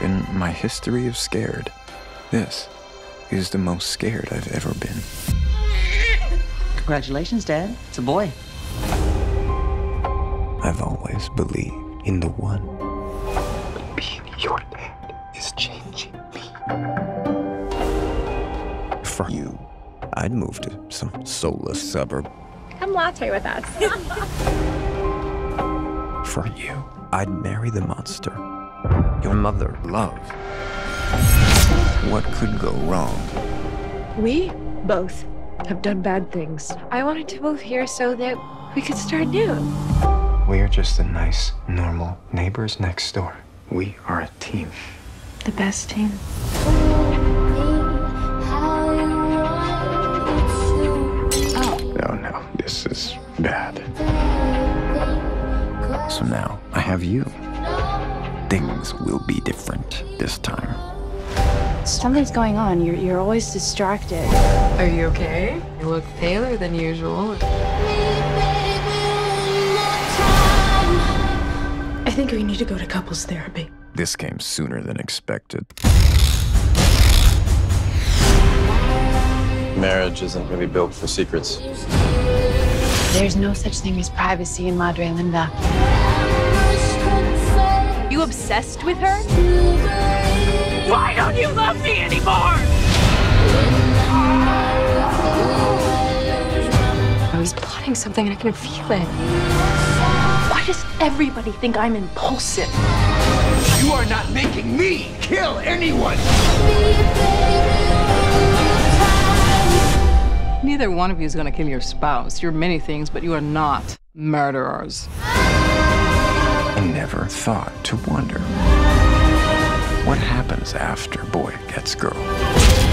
In my history of scared, this is the most scared I've ever been. Congratulations, Dad. It's a boy. I've always believed in the one. But being your dad is changing me. For you, I'd move to some soulless suburb. Come latte with us. For you, I'd marry the monster your mother love. What could go wrong? We both have done bad things. I wanted to move here so that we could start new. We're just the nice, normal neighbors next door. We are a team. The best team. Oh. No, no, this is bad. So now I have you. Things will be different this time. Something's going on. You're, you're always distracted. Are you okay? You look paler than usual. I think we need to go to couples therapy. This came sooner than expected. Marriage isn't really built for secrets. There's no such thing as privacy in Madre Linda. You obsessed with her? Why don't you love me anymore? I was plotting something and I can feel it. Why does everybody think I'm impulsive? You are not making me kill anyone! Neither one of you is going to kill your spouse. You're many things, but you are not murderers. Never thought to wonder what happens after boy gets girl.